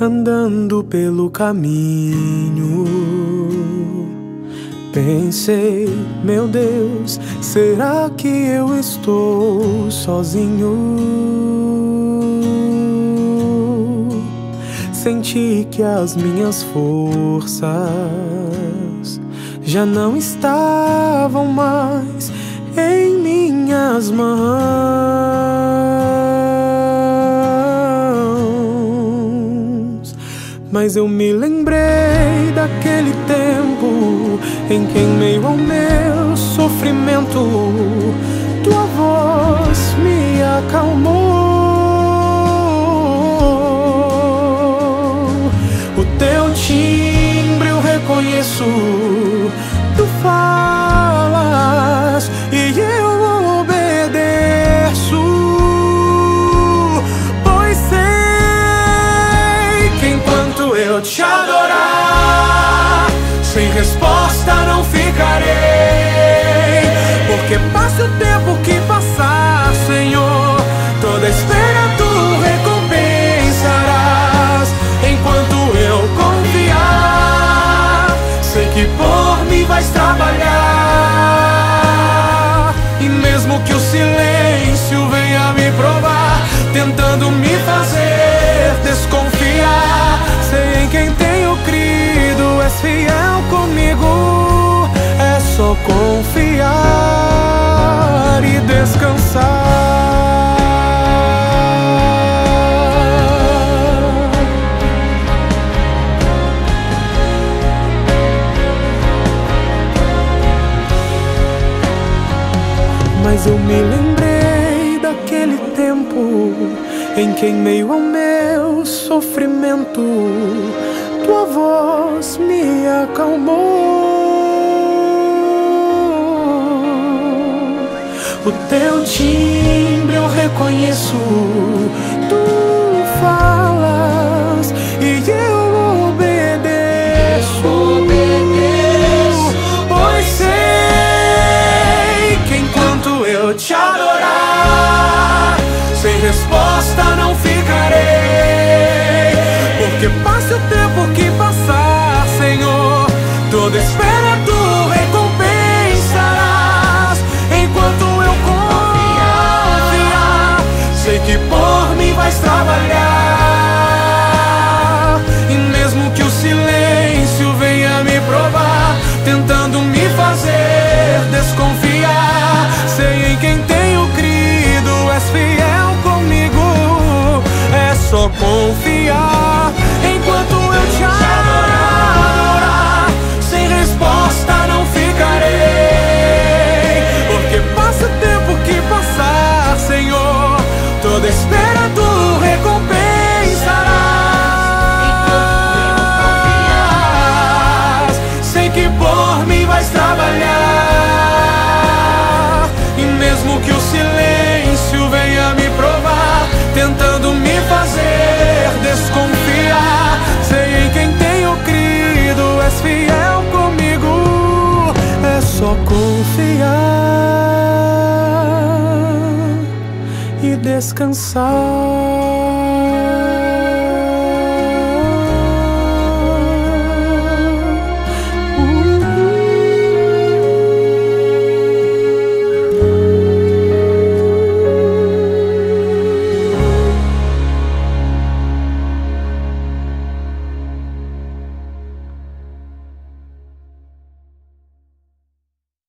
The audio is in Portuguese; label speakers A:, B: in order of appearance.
A: andando pelo caminho. Pensei, meu Deus, será que eu estou sozinho? Senti que as minhas forças já não estavam mais em minhas mãos. Mas eu me lembrei daquele tempo em que, em meio ao meu sofrimento, tua voz me acalmou. a. és fiel comigo. É só confiar e descansar. Mas eu me lembrei daquele tempo em que, em meio ao meu sofrimento, tua voz me acalmou. O teu timbre eu reconheço, tu falas e eu obedeço. Pois sei que enquanto eu te só confiar e descansar.